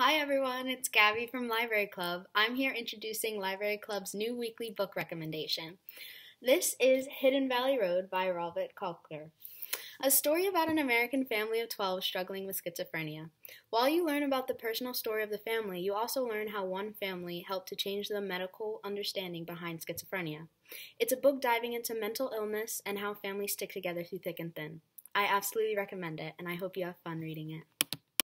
Hi everyone, it's Gabby from Library Club. I'm here introducing Library Club's new weekly book recommendation. This is Hidden Valley Road by Robert Kolker. a story about an American family of 12 struggling with schizophrenia. While you learn about the personal story of the family, you also learn how one family helped to change the medical understanding behind schizophrenia. It's a book diving into mental illness and how families stick together through thick and thin. I absolutely recommend it, and I hope you have fun reading it.